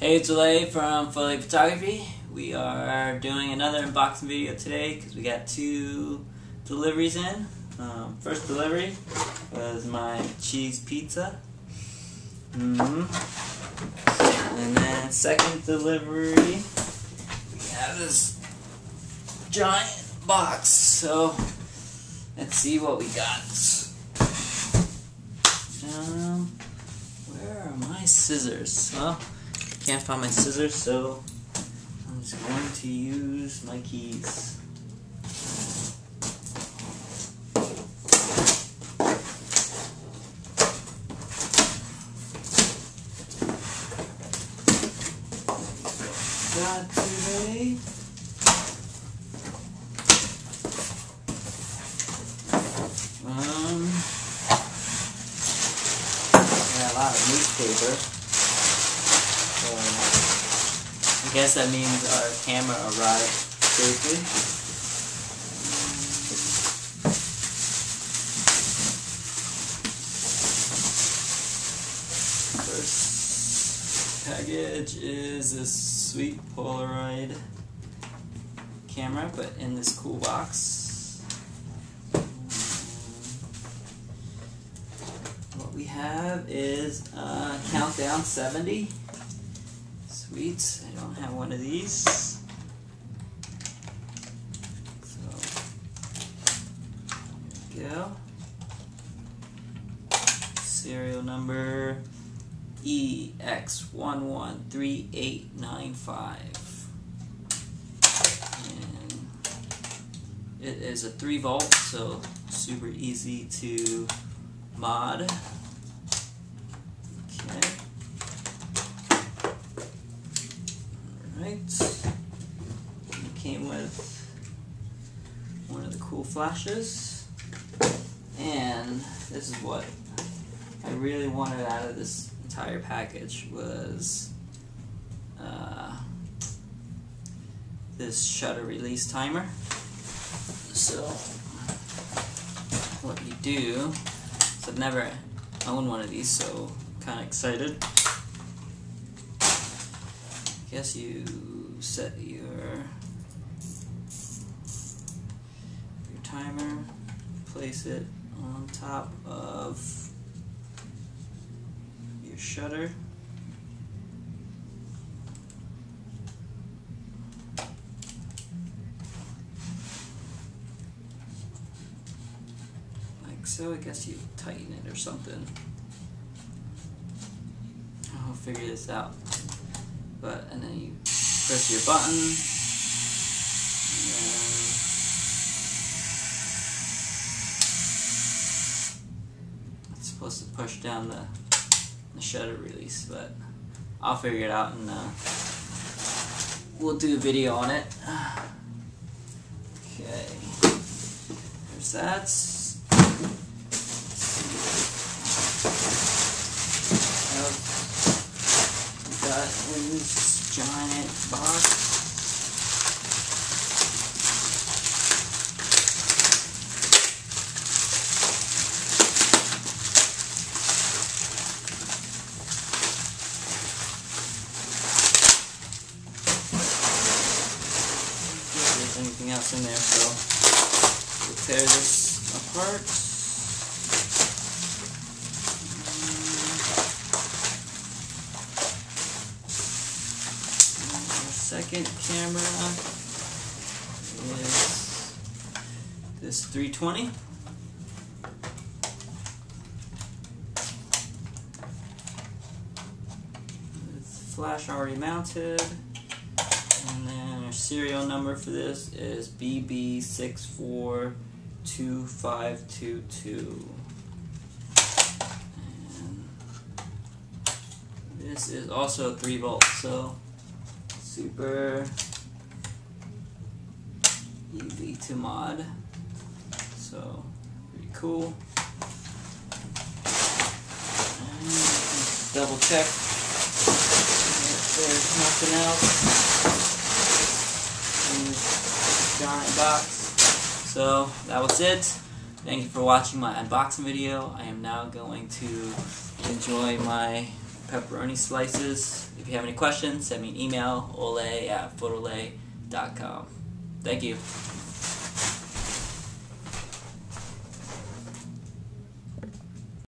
Hey, it's Ole from PhotOle Photography. We are doing another unboxing video today because we got two deliveries in. Um, first delivery was my cheese pizza. Mm-hmm. And then second delivery, we have this giant box. So let's see what we got. Um, where are my scissors? Well, can't find my scissors, so I'm just going to use my keys. Got today. Um, yeah, a lot of newspaper. So, I guess that means our camera arrived safely. First package is this sweet Polaroid camera, but in this cool box. What we have is uh, Countdown 70. I don't have one of these. So, there we go. Serial number EX113895. And it is a 3 volt, so super easy to mod. Okay. Alright. It came with one of the cool flashes. And this is what I really wanted out of this entire package was uh, this shutter release timer. So what you do, so I've never owned one of these, so kind of excited. Guess you set your your timer, place it on top of your shutter. Like so, I guess you tighten it or something. I'll figure this out. But, and then you press your button, it's supposed to push down the, the shutter release, but I'll figure it out and uh, we'll do a video on it. Okay, there's that. got in this giant box. Anything else in there, so we'll tear this apart. Second camera is this 320. With flash already mounted. And then our serial number for this is BB642522. And this is also 3 volt, so super easy to mod. So pretty cool. Double check if there's nothing else in this giant box. So that was it. Thank you for watching my unboxing video. I am now going to enjoy my pepperoni slices. If you have any questions, send me an email, ole at photole.com. Thank you.